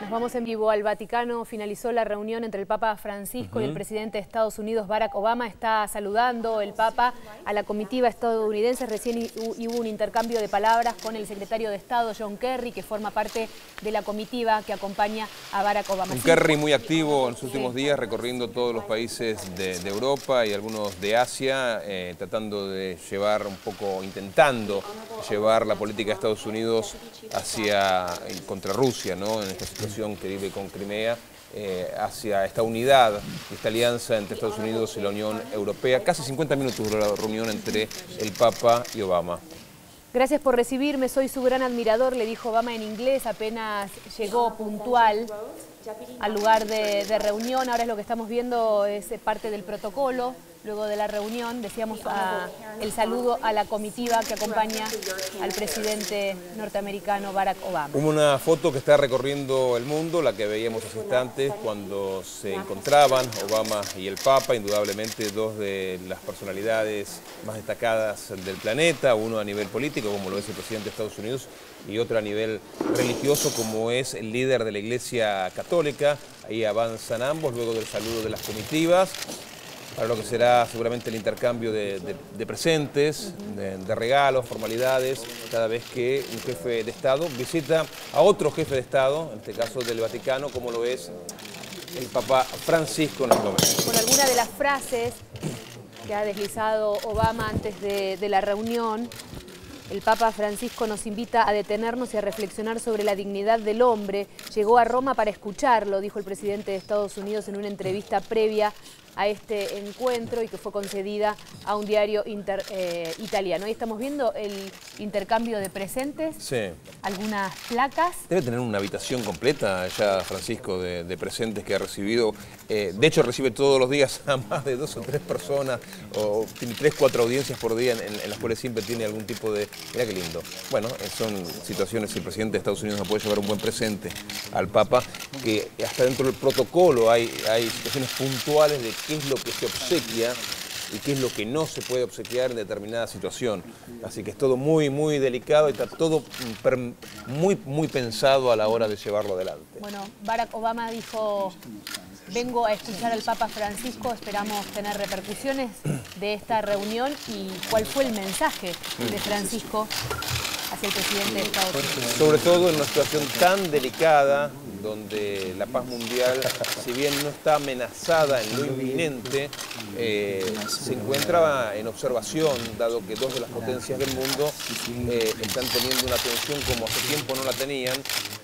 Nos vamos en vivo al Vaticano. Finalizó la reunión entre el Papa Francisco y el presidente de Estados Unidos, Barack Obama. Está saludando el Papa a la comitiva estadounidense. Recién hubo un intercambio de palabras con el secretario de Estado, John Kerry, que forma parte de la comitiva que acompaña a Barack Obama. Un Kerry muy activo en los últimos días, recorriendo todos los países de, Europa y algunos de Asia, eh, tratando de llevar un poco, intentando llevar la política de Estados Unidos hacia, contra Rusia, ¿no? En esta que vive con Crimea eh, hacia esta unidad, esta alianza entre Estados Unidos y la Unión Europea. Casi 50 minutos duró la reunión entre el Papa y Obama. Gracias por recibirme, soy su gran admirador, le dijo Obama en inglés, apenas llegó puntual al lugar de, de reunión. Ahora es lo que estamos viendo, es parte del protocolo luego de la reunión, decíamos el saludo a la comitiva que acompaña al presidente norteamericano Barack Obama. Hubo una foto que está recorriendo el mundo, la que veíamos hace instantes, cuando se encontraban Obama y el Papa, indudablemente dos de las personalidades más destacadas del planeta, uno a nivel político, como lo es el presidente de Estados Unidos, y otro a nivel religioso, como es el líder de la Iglesia Católica. Ahí avanzan ambos, luego del saludo de las comitivas para lo que será seguramente el intercambio de, presentes, de, regalos, formalidades, cada vez que un jefe de Estado visita a otro jefe de Estado, en este caso del Vaticano, como lo es el Papa Francisco en Con alguna de las frases que ha deslizado Obama antes de la reunión, el Papa Francisco nos invita a detenernos y a reflexionar sobre la dignidad del hombre. Llegó a Roma para escucharlo, dijo el presidente de Estados Unidos en una entrevista previa a este encuentro y que fue concedida a un diario eh, italiano. Ahí estamos viendo el intercambio de presentes, sí. algunas placas. Debe tener una habitación completa ya, Francisco, de, presentes que ha recibido. Eh, de hecho, recibe todos los días a más de dos o tres personas, o tiene tres, cuatro audiencias por día en, las cuales siempre tiene algún tipo de... Mira qué lindo. Bueno, son situaciones, si el presidente de Estados Unidos no puede llevar un buen presente al Papa, que hasta dentro del protocolo hay, hay situaciones puntuales de qué es lo que se obsequia y qué es lo que no se puede obsequiar en determinada situación. Así que es todo muy, muy delicado y está todo muy, muy pensado a la hora de llevarlo adelante. Bueno, Barack Obama dijo, vengo a escuchar al Papa Francisco, esperamos tener repercusiones de esta reunión y cuál fue el mensaje de Francisco hacia el presidente de Estados Unidos. Sobre todo en una situación tan delicada donde la paz mundial, si bien no está amenazada en lo inminente, eh, se encuentra en observación, dado que dos de las potencias del mundo eh, están teniendo una tensión como hace tiempo no la tenían,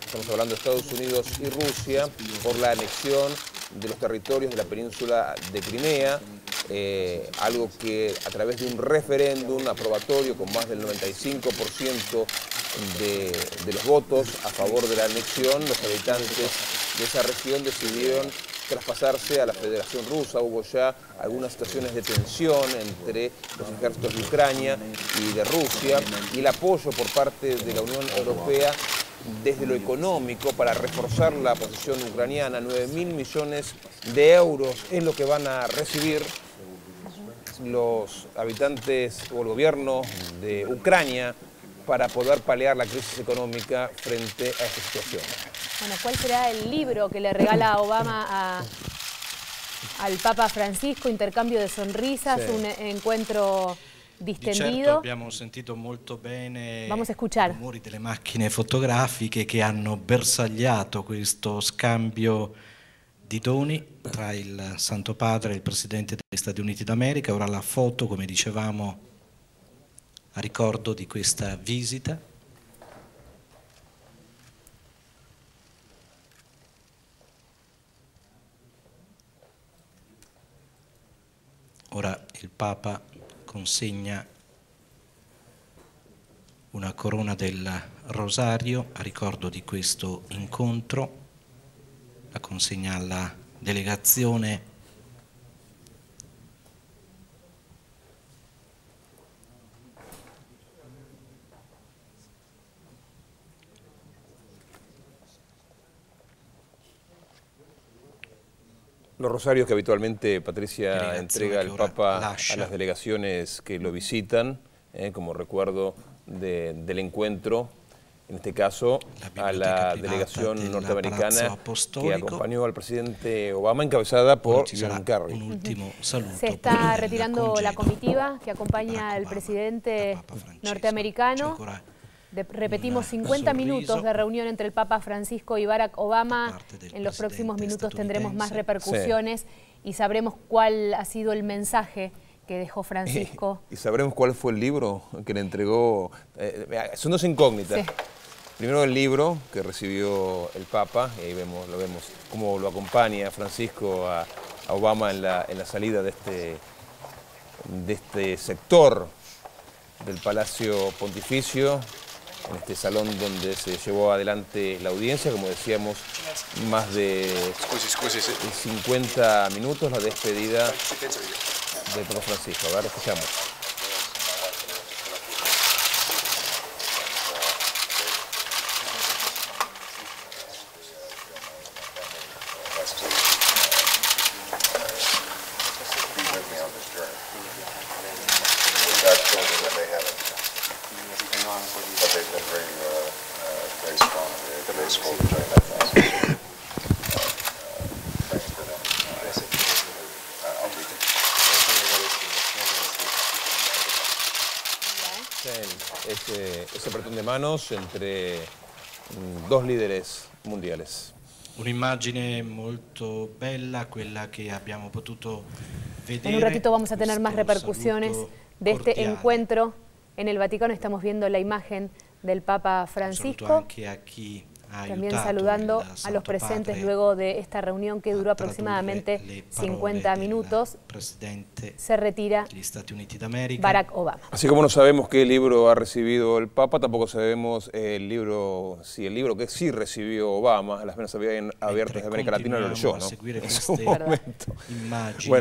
estamos hablando de Estados Unidos y Rusia, por la anexión de los territorios de la península de Crimea, eh, algo que a través de un referéndum aprobatorio con más del 95% de, los votos a favor de la anexión, los habitantes de esa región decidieron traspasarse a la Federación Rusa. Hubo ya algunas situaciones de tensión entre los ejércitos de Ucrania y de Rusia y el apoyo por parte de la Unión Europea desde lo económico para reforzar la posición ucraniana. 9 mil millones de euros es lo que van a recibir los habitantes o el gobierno de Ucrania para poder paliar la crisis económica frente a esta situación. Bueno, ¿cuál será el libro que le regala Obama al Papa Francisco? Intercambio de sonrisas, un encuentro distendido. abbiamo sentito molto bene i rumori delle macchine fotografiche che hanno bersagliato questo scambio di doni tra il Santo Padre e il Presidente degli Stati Uniti d'America. Ora la foto, come dicevamo, a ricordo di questa visita. Ora il Papa consegna una corona del rosario a ricordo di questo incontro, la consegna alla delegazione Los rosarios que habitualmente Patricia entrega el Papa a las delegaciones que lo visitan, eh, como recuerdo del encuentro en este caso a la delegación norteamericana que acompañó al presidente Obama, encabezada por John Kerry. Un último saludo. Se está retirando la comitiva que acompaña al presidente norteamericano. Repetimos, 50 minutos de reunión entre el Papa Francisco y Barack Obama. En los próximos minutos tendremos más repercusiones y sabremos cuál ha sido el mensaje que dejó Francisco. Y, sabremos cuál fue el libro que le entregó. Eh, son dos incógnitas. Primero el libro que recibió el Papa, y ahí vemos, lo vemos cómo lo acompaña Francisco a, Obama en la, en la, salida de este, de este sector del Palacio Pontificio, en este salón donde se llevó adelante la audiencia, como decíamos, más de 50 minutos, la despedida del Papa Francisco. A ver, escuchamos. Ese, ese apretón de manos entre mm, dos líderes mundiales. Un'immagine molto bella, quella che abbiamo potuto vedere. En un ratito vamos a tener más repercusiones de este encuentro en el Vaticano. Estamos viendo la imagen del Papa Francisco. También saludando a los presentes luego de esta reunión que duró aproximadamente 50 minutos. Se retira Barack Obama. Así como no sabemos qué libro ha recibido el Papa, tampoco sabemos el libro, si el libro que sí recibió Obama, las venas abiertas de América Latina lo leyó, ¿no? En su momento. Bueno,